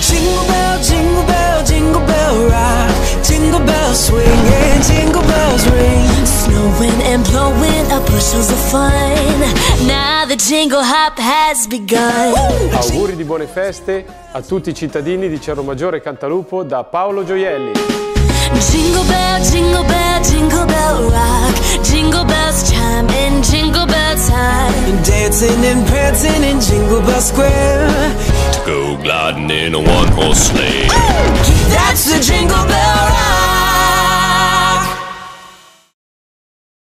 Jingle bell, jingle bell, jingle bell rock. Jingle bells swing and jingle bells ring. Snowing and blowing up bushels of fun. Now the jingle hop has begun. Auguri di buone feste a tutti i cittadini di Cerro Maggiore Cantalupo da Paolo Gioielli. Jingle bell, jingle bell, jingle bell rock. Jingle bells chime in jingle bell time. Dancing and prancing in Jingle Bell Square. Go gliding in a one horse sleigh.